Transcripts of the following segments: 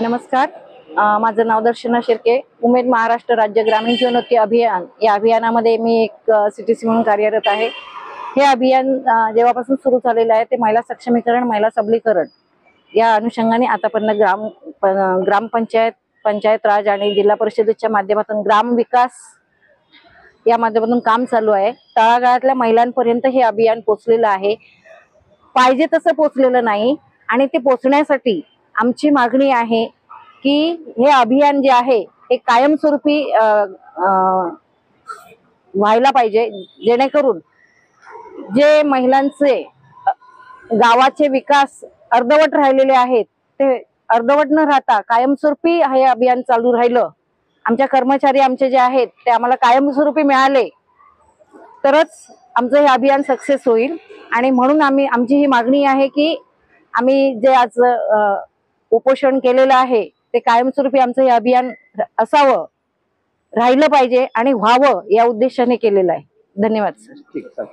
नमस्कार. माझं नाव दर्शना शिर्के. उमेद महाराष्ट्र राज्य ग्रामीण जीवनोत्ती अभियान या अभियानामध्ये मी एक सी टी सी म्हणून कार्यरत आहे. हे अभियान जेव्हापासून सुरू झालेलं आहे ते महिला सक्षमीकरण महिला सबलीकरण या अनुषंगाने आतापर्यंत ग्राम प- ग्रामपंचायत पंचायत राज आणि जिल्हा परिषदेच्या माध्यमातून ग्राम विकास या माध्यमातून काम चालू आहे. तळागाळातल्या महिलांपर्यंत हे अभियान पोचलेलं आहे. पाहिजे तसं पोचलेलं नाही आणि ते पोचण्यासाठी आमची मागणी आहे की हे अभियान जे आहे हे कायमस्वरूपी व्हायला पाहिजे जेणेकरून जे महिलांचे गावाचे विकास अर्धवट राहिलेले आहेत ते अर्धवट न राहता कायमस्वरूपी हे अभियान चालू राहिलं. आमच्या कर्मचारी आमचे जे आहेत ते आम्हाला कायमस्वरूपी मिळाले. तरच आमचं हे अभियान सक्सेस होईल. आणि म्हणून आम्ही आमची ही मागणी आहे की आम्ही जे आज उपोषण केलेलं आहे ते कायमस्वरूपी आमचं हे अभियान असावं राहिलं पाहिजे आणि व्हावं या उद्देशाने केलेलं आहे. धन्यवाद सर.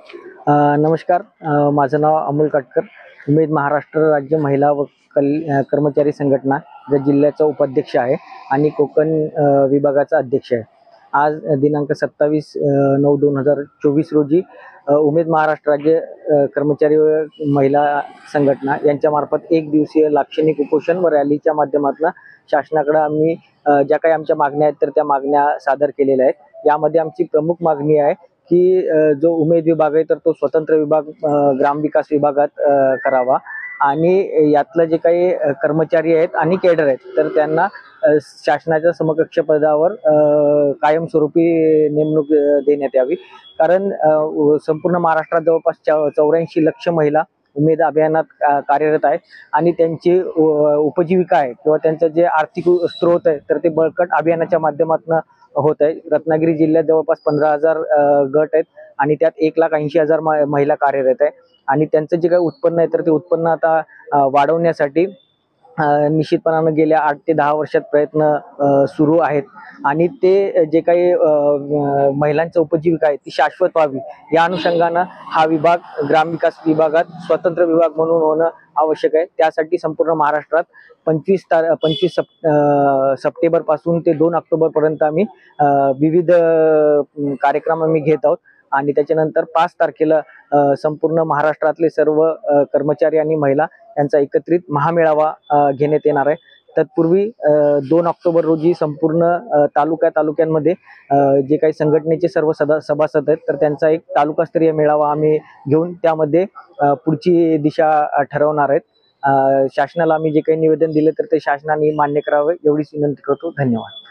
नमस्कार. माझं नाव अमोल काटकर. उमेद महाराष्ट्र राज्य महिला व कल कर्मचारी संघटना ज्या जिल्ह्याचा उपाध्यक्ष आहे आणि कोकण विभागाचा अध्यक्ष आहे. आज दिनांक सत्तावीस नऊ दोन हजार चोवीस रोजी उमेद महाराष्ट्र राज्य कर्मचारी महिला संघटना यांच्यामार्फत एक दिवसीय लाक्षणिक उपोषण व रॅलीच्या माध्यमातून शासनाकडे आम्ही ज्या काही आमच्या मागण्या आहेत तर त्या मागण्या सादर केलेल्या आहेत. यामध्ये आमची प्रमुख मागणी आहे की जो उमेद विभाग आहे तर तो स्वतंत्र विभाग ग्रामविकास विभागात करावा. आणि यातलं जे काही कर्मचारी आहेत आणि केडर आहेत तर त्यांना शासनाच्या समकक्ष पदावर कायमस्वरूपी नेमणूक देण्यात यावी. कारण संपूर्ण महाराष्ट्रात जवळपास चौऱ्याऐंशी लक्ष महिला उमेद अभियानात कार्यरत आहेत. आणि त्यांची उपजीविका आहे किंवा त्यांचं जे आर्थिक स्रोत आहे तर ते बळकट अभियानाच्या माध्यमातून होत आहे. रत्नागिरी जिल्ह्यात जवळपास पंधरा हजार गट आहेत आणि त्यात एक लाख ऐंशी हजार म- महिला कार्यरत आहे. आणि त्यांचं जे काही उत्पन्न आहे तर ते उत्पन्न आता वाढवण्यासाठी निश्चितपणानं गेल्या आठ ते दहा वर्षात प्रयत्न सुरू आहेत. आणि ते जे काही महिलांचं उपजीविका आहे ती शाश्वत व्हावी. या अनुषंगानं हा विभाग ग्रामविकास विभागात स्वतंत्र विभाग म्हणून होणं आवश्यक आहे. त्यासाठी संपूर्ण महाराष्ट्रात पंचवीस तार पंचवीस सप सप्टेंबरपासून ते दोन ऑक्टोबरपर्यंत आम्ही विविध कार्यक्रम आम्ही घेत आहोत. आणि त्याच्यानंतर पाच तारखेला संपूर्ण महाराष्ट्रातले सर्व कर्मचारी आणि महिला यांचा एकत्रित महामेळावा घेण्यात येणार आहे. तत्पूर्वी दोन ऑक्टोबर रोजी संपूर्ण तालुका तालुक्यांमध्ये जे काही संघटनेचे सर्व सदा सभासद आहेत तर त्यांचा एक तालुकास्तरीय मेळावा आम्ही घेऊन त्यामध्ये पुढची दिशा ठरवणार आहेत. शासनाला आम्ही जे काही निवेदन दिले तर ते शासनाने मान्य करावे एवढीच विनंती करतो. धन्यवाद.